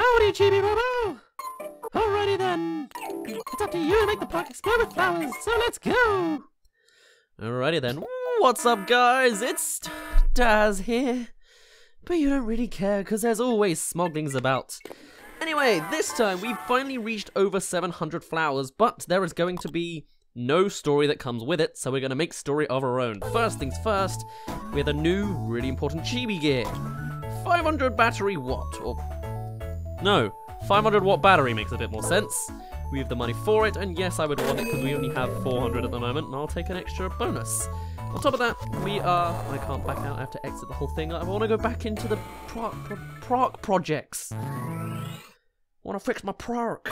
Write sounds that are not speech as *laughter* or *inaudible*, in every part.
Howdy, Chibi-Robo! Alrighty then. It's up to you to make the park explode with flowers, so let's go! Alrighty then. What's up, guys? It's Daz here. But you don't really care, because there's always smoglings about. Anyway, this time we've finally reached over 700 flowers, but there is going to be no story that comes with it, so we're going to make story of our own. First things first, we have a new, really important chibi gear. 500 battery watt, or... No, 500 watt battery makes a bit more sense. We have the money for it, and yes, I would want it because we only have 400 at the moment, and I'll take an extra bonus. On top of that, we are... I can't back out, I have to exit the whole thing. I want to go back into the pro pro proc projects. want to fix my proc.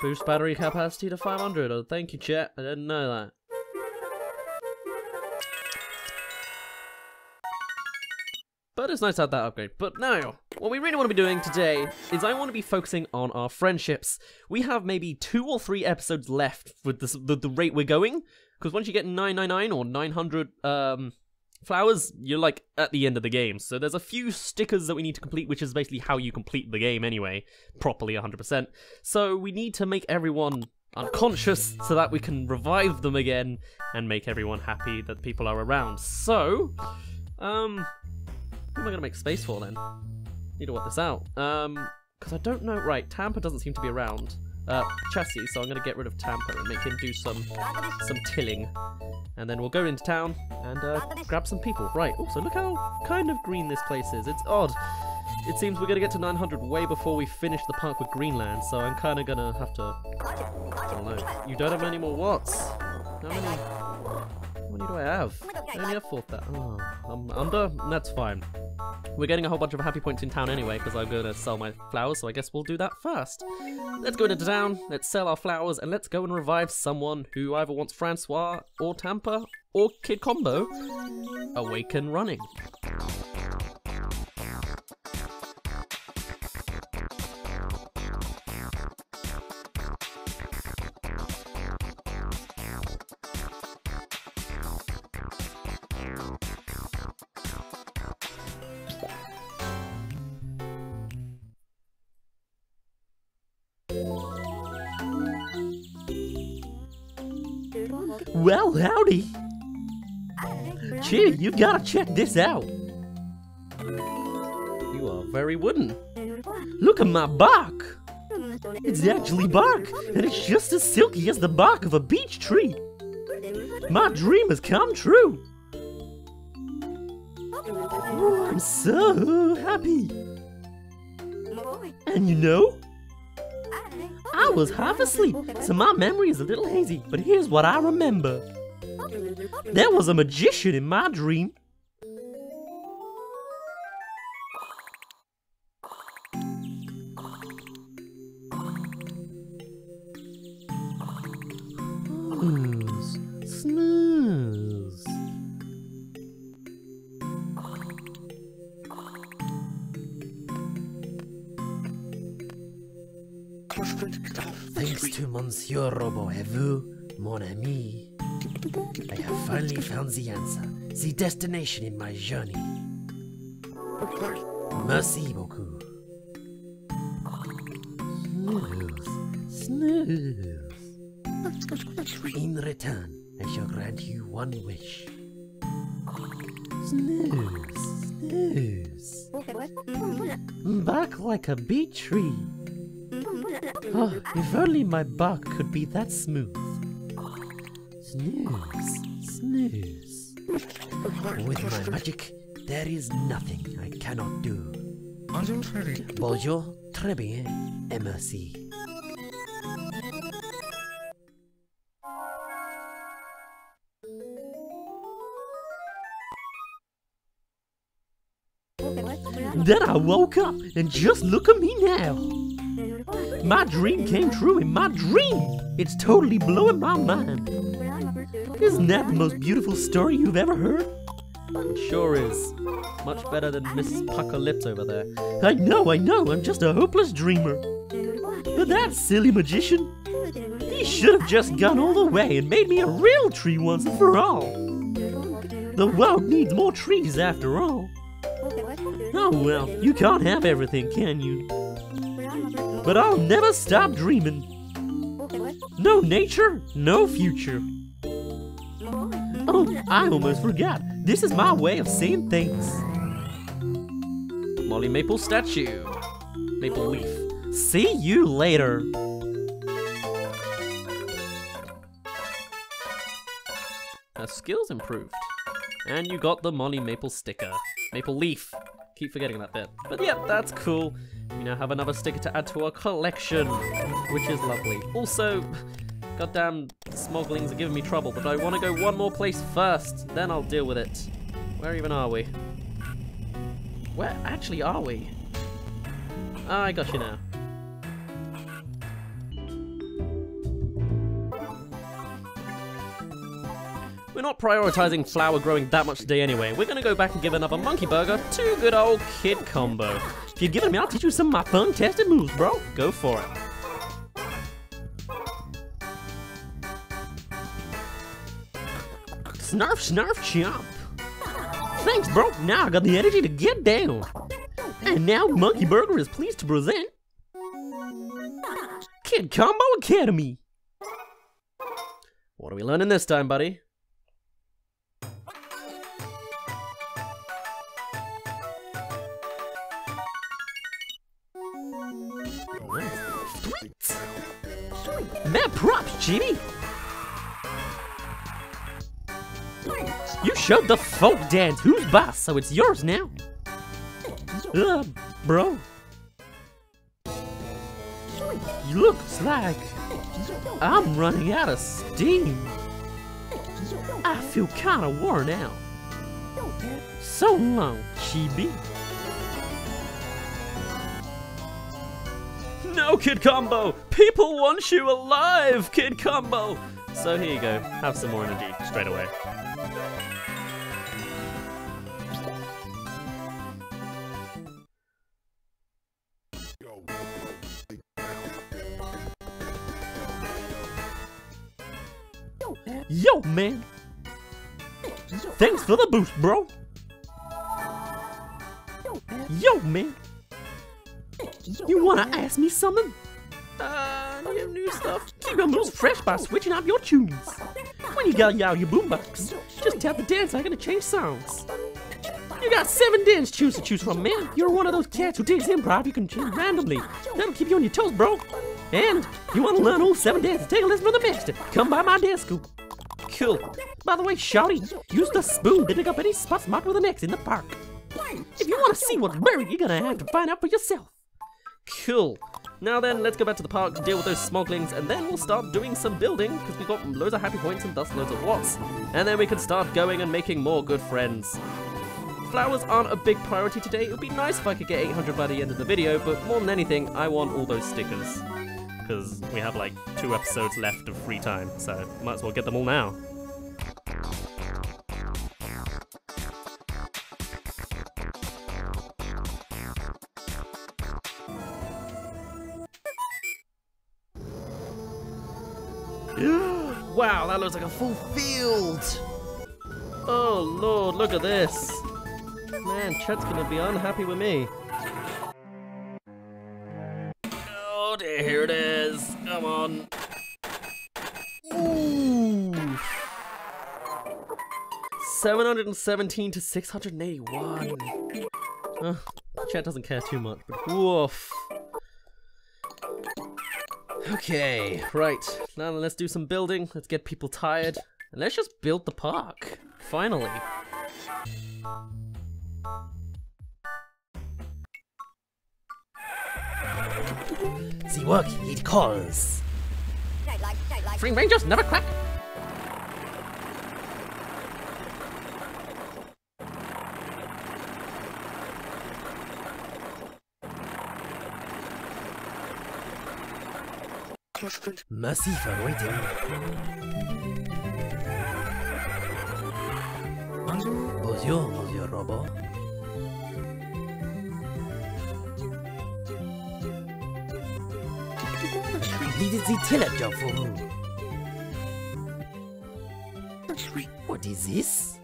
Boost battery capacity to 500. Oh, thank you, chat. I didn't know that. But it's nice to have that upgrade. But now, what we really want to be doing today is I want to be focusing on our friendships. We have maybe two or three episodes left with the, the rate we're going. Because once you get 999 or 900 um, flowers, you're like at the end of the game. So there's a few stickers that we need to complete, which is basically how you complete the game anyway, properly 100%. So we need to make everyone unconscious so that we can revive them again and make everyone happy that people are around. So, um, who am I going to make space for then? Need to work this out. Um, because I don't know. Right, Tampa doesn't seem to be around. Uh, Chassis, so I'm going to get rid of Tampa and make him do some some tilling. And then we'll go into town and uh, grab some people. Right, also look how kind of green this place is. It's odd. It seems we're going to get to 900 way before we finish the park with Greenland, so I'm kind of going to have to... I don't know. You don't have any more watts? How many... Many do I have? I only have 4,000. Oh, I'm under? That's fine. We're getting a whole bunch of happy points in town anyway, because I'm going to sell my flowers, so I guess we'll do that first. Let's go into town, let's sell our flowers, and let's go and revive someone who either wants Francois, or Tampa, or Kid Combo awaken running. Well, howdy. Gee, you gotta check this out. You are very wooden. Look at my bark. It's actually bark, and it's just as silky as the bark of a beech tree. My dream has come true. Oh, I'm so happy. And you know, I was half asleep, so my memory is a little hazy, but here's what I remember. There was a magician in my dream. To Monsieur Roboevu, mon ami, I have finally found the answer, the destination in my journey. Merci beaucoup. Snooze, snooze. In return, I shall grant you one wish. Snooze, snooze. Bark like a beech tree. Oh, if only my bark could be that smooth. Snooze, snooze. With my magic, there is nothing I cannot do. Bonjour, très bien, et merci. Then I woke up, and just look at me now. My dream came true in my dream. It's totally blowing my mind. Isn't that the most beautiful story you've ever heard? It sure is. Much better than Mrs. Pucker Lips over there. I know, I know, I'm just a hopeless dreamer. But that silly magician, he should have just gone all the way and made me a real tree once and for all. The world needs more trees after all. Oh well, you can't have everything, can you? But I'll never stop dreaming. No nature, no future. Oh, I almost forgot. This is my way of saying things. Molly Maple statue. Maple leaf. See you later. Her skills improved. And you got the Molly Maple sticker. Maple leaf. Keep forgetting that bit. But yeah, that's cool. We now have another sticker to add to our collection, which is lovely. Also, goddamn smoglings are giving me trouble, but I want to go one more place first. Then I'll deal with it. Where even are we? Where actually are we? Ah, I got you now. We're not prioritizing flower growing that much today anyway. We're gonna go back and give another monkey burger to good old Kid Combo. If you're giving me, I'll teach you some of my fun tested moves, bro. Go for it. Snarf, snarf, chomp. Thanks, bro. Now I got the energy to get down. And now Monkey Burger is pleased to present Kid Combo Academy. What are we learning this time, buddy? Props, Jimmy! You showed the folk dance. Who's boss? So it's yours now. Uh, bro. Looks like I'm running out of steam. I feel kinda worn out. So long, Chibi. No, Kid Combo! People want you alive, Kid Combo! So here you go, have some more energy straight away. Yo, man! Thanks for the boost, bro! Yo, man! You wanna ask me something? Uh, you have new stuff. Keep your moves fresh by switching up your tunes. When you got out your boombox, just tap the dance icon to change songs. You got seven dance tunes to choose from, man. You're one of those cats who takes improv you can change randomly. That'll keep you on your toes, bro. And you want to learn all seven dances? Take a lesson from the master. Come by my dance school. Cool. By the way, Shouty, use the spoon to pick up any spots marked with an X in the park. If you want to see what's buried, you're gonna have to find out for yourself. Cool. Now then, let's go back to the park to deal with those smoglings, and then we'll start doing some building, because we've got loads of happy points and thus loads of watts. And then we can start going and making more good friends. Flowers aren't a big priority today. It would be nice if I could get 800 by the end of the video, but more than anything, I want all those stickers. Because we have like two episodes left of free time, so might as well get them all now. Wow, that looks like a full field! Oh lord, look at this! Man, Chet's gonna be unhappy with me. Oh dear, here it is! Come on! Ooh! 717 to 681. Uh, Chet doesn't care too much, but woof. Okay, right. Now let's do some building. Let's get people tired. And let's just build the park. Finally. The work it calls. Free Rangers never crack. For waiting. Bonjour, Monsieur Robot. Needed the tiller job for who? What is this?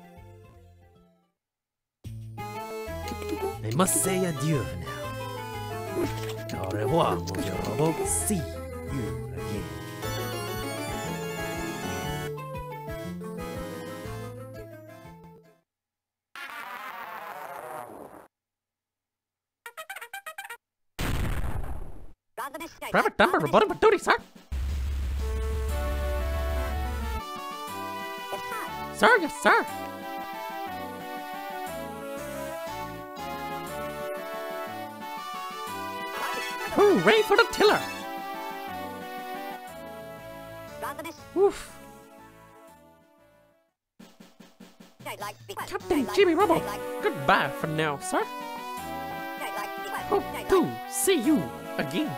I must say adieu now. Au revoir, Monsieur Robot. See Private number reporting for duty, sir. Sir, yes, sir. Hooray for the tiller! Oof. Captain Jimmy Rubble, goodbye for now, sir. Hope to see you again.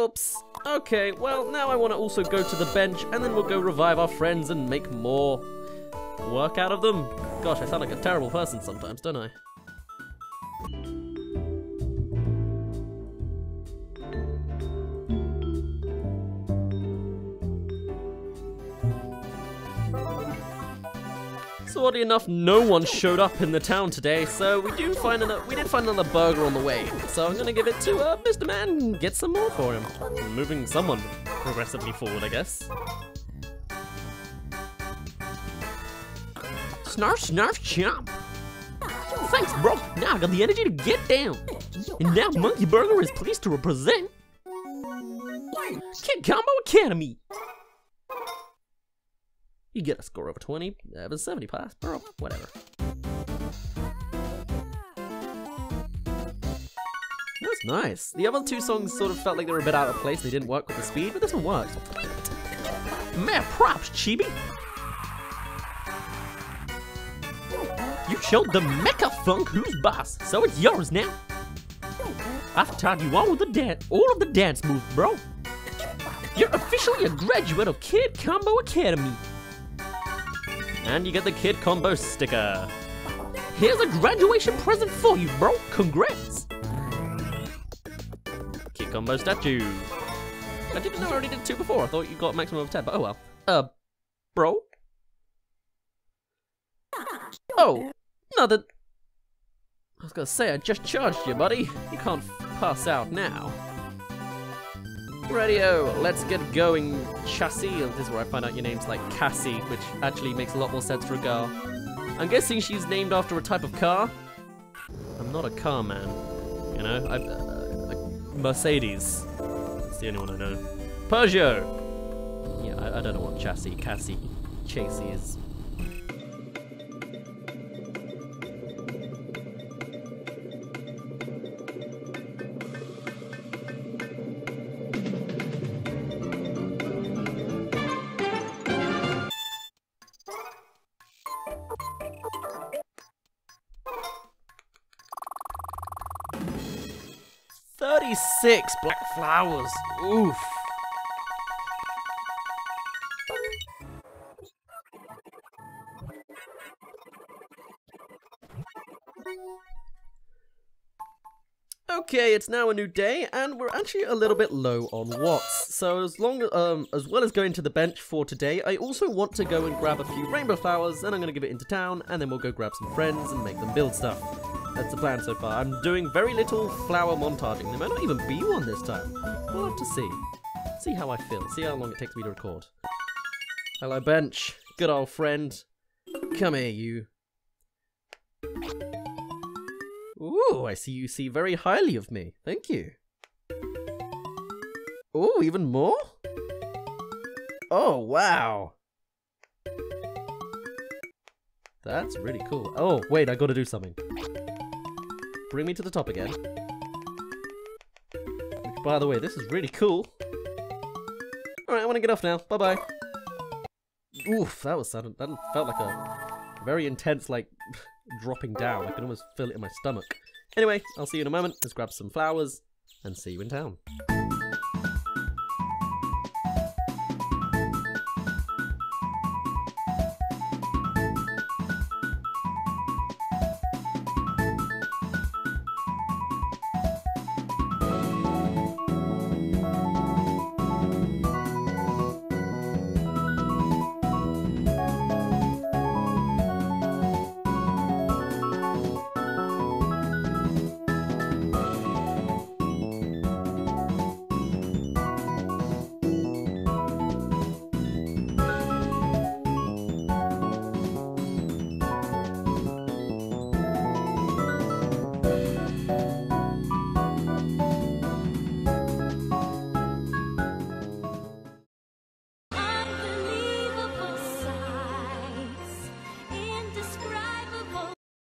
Oops. Okay, well, now I want to also go to the bench, and then we'll go revive our friends and make more work out of them. Gosh, I sound like a terrible person sometimes, don't I? So oddly enough, no one showed up in the town today, so we do find another, we did find another burger on the way. So I'm gonna give it to uh, Mr. Man get some more for him. Moving someone progressively forward, I guess. Snarf, snarf, chomp. Thanks, bro. Now I got the energy to get down. And now Monkey Burger is pleased to represent Kid Combo Academy. You get a score over 20, uh, but 70 pass, bro, whatever. That's nice. The other two songs sort of felt like they were a bit out of place, they didn't work with the speed, but this one worked. Man, props, Chibi! You showed the Mecha Funk who's boss, so it's yours now. I've taught you all of the dance, all of the dance moves, bro. You're officially a graduate of Kid Combo Academy. And you get the Kid Combo sticker. Here's a graduation present for you, bro. Congrats. Kid Combo statue. I didn't know I already did two before. I thought you got maximum of 10, but oh well. Uh, bro? Oh, nothing. I was gonna say, I just charged you, buddy. You can't pass out now. Radio, let's get going. Chassis, this is where I find out your name's like Cassie, which actually makes a lot more sense for a girl. I'm guessing she's named after a type of car. I'm not a car man, you know. I, uh, Mercedes. It's the only one I know. Peugeot. Yeah, I, I don't know what chassis, Cassie, chassis is. Thirty-six black flowers. Oof. Okay, it's now a new day, and we're actually a little bit low on watts. So as long um as well as going to the bench for today, I also want to go and grab a few rainbow flowers, and I'm gonna give it into town, and then we'll go grab some friends and make them build stuff. That's the plan so far. I'm doing very little flower montaging. There might not even be one this time. We'll have to see. See how I feel. See how long it takes me to record. Hello, bench. Good old friend. Come here, you. Ooh, I see you see very highly of me. Thank you. Ooh, even more? Oh, wow. That's really cool. Oh, wait, I gotta do something. Bring me to the top again. By the way, this is really cool. Alright, I want to get off now. Bye-bye. Oof, that was sudden. That felt like a very intense, like, *laughs* dropping down. I can almost feel it in my stomach. Anyway, I'll see you in a moment. Let's grab some flowers and see you in town.